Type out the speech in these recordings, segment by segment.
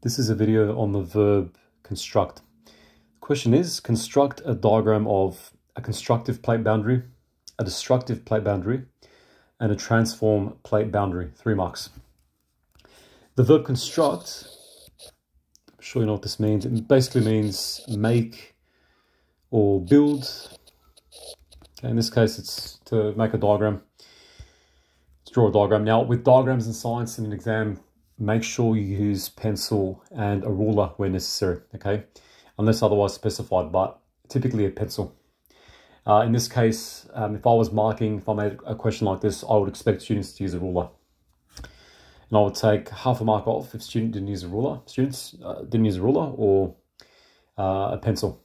This is a video on the verb construct. The question is, construct a diagram of a constructive plate boundary, a destructive plate boundary, and a transform plate boundary, three marks. The verb construct, I'm sure you know what this means. It basically means make or build. Okay, in this case, it's to make a diagram, to draw a diagram. Now, with diagrams in science in an exam, make sure you use pencil and a ruler where necessary, okay? Unless otherwise specified, but typically a pencil. Uh, in this case, um, if I was marking, if I made a question like this, I would expect students to use a ruler. And I would take half a mark off if student didn't use a ruler, students uh, didn't use a ruler or uh, a pencil.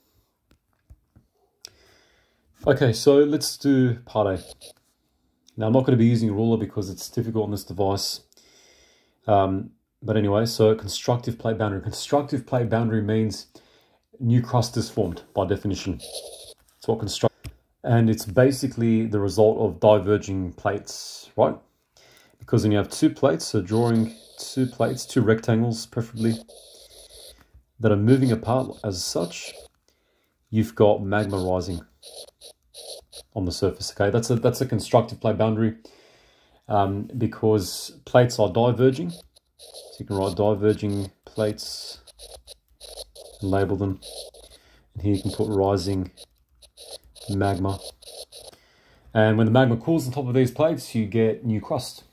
Okay, so let's do part A. Now I'm not going to be using a ruler because it's difficult on this device. Um, but anyway, so constructive plate boundary. Constructive plate boundary means new crust is formed by definition. It's what construct, and it's basically the result of diverging plates, right? Because when you have two plates, so drawing two plates, two rectangles preferably, that are moving apart as such, you've got magma rising on the surface. Okay, that's a that's a constructive plate boundary um, because plates are diverging. So you can write diverging plates and label them. And here you can put rising magma. And when the magma cools on top of these plates, you get new crust.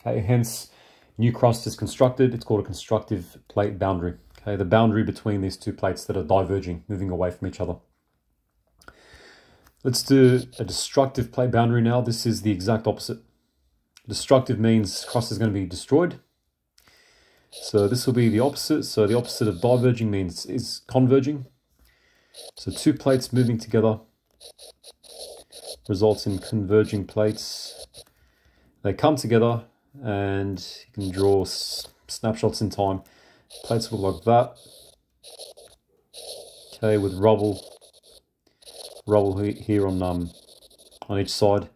Okay, hence new crust is constructed. It's called a constructive plate boundary. Okay, the boundary between these two plates that are diverging, moving away from each other. Let's do a destructive plate boundary now. This is the exact opposite. Destructive means crust is going to be destroyed. So this will be the opposite. So the opposite of diverging means is converging. So two plates moving together results in converging plates. They come together and you can draw snapshots in time. Plates look like that. Okay, with rubble, rubble here on um on each side.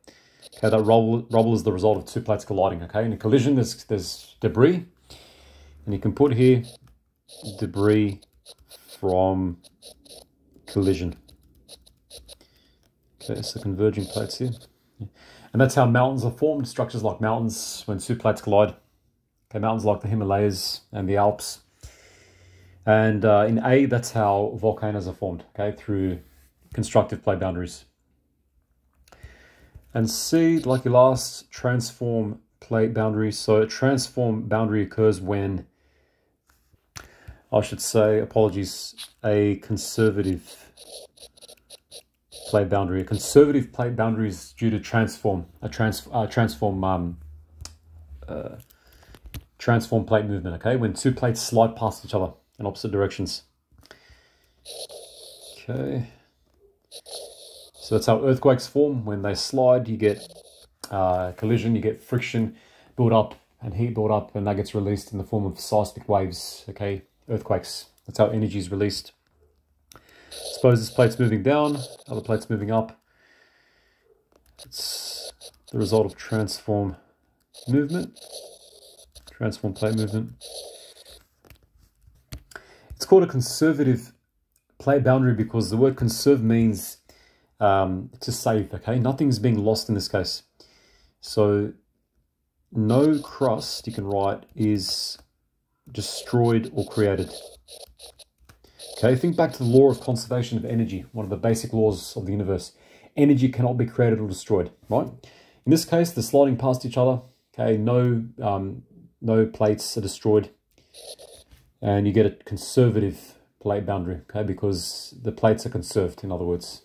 Okay, that rubble, is the result of two plates colliding, okay? In a collision, there's, there's debris. And you can put here debris from collision. Okay, so converging plates here. And that's how mountains are formed, structures like mountains when two plates collide. Okay, mountains like the Himalayas and the Alps. And uh, in A, that's how volcanoes are formed, okay, through constructive plate boundaries. And C, like your last, transform plate boundary. So a transform boundary occurs when, I should say, apologies, a conservative plate boundary. A conservative plate boundary is due to transform, a trans, uh, transform, um, uh, transform plate movement, okay? When two plates slide past each other in opposite directions. Okay. So that's how earthquakes form. When they slide, you get uh, collision, you get friction build up and heat build up, and that gets released in the form of seismic waves, okay? Earthquakes. That's how energy is released. Suppose this plate's moving down, other plate's moving up. It's the result of transform movement, transform plate movement. It's called a conservative plate boundary because the word conserve means um, to save, okay? Nothing's being lost in this case. So no crust, you can write, is destroyed or created. Okay, think back to the law of conservation of energy, one of the basic laws of the universe. Energy cannot be created or destroyed, right? In this case, they're sliding past each other. Okay, no, um, no plates are destroyed. And you get a conservative plate boundary, okay, because the plates are conserved, in other words.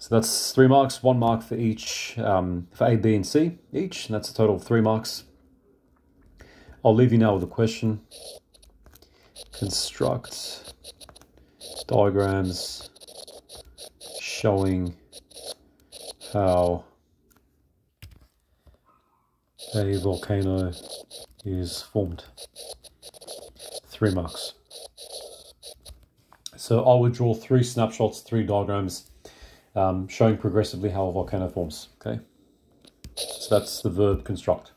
So that's three marks, one mark for each, um, for A, B, and C each, and that's a total of three marks. I'll leave you now with a question. Construct diagrams showing how a volcano is formed. Three marks. So I would draw three snapshots, three diagrams, um, showing progressively how a volcano forms. Okay, so that's the verb construct.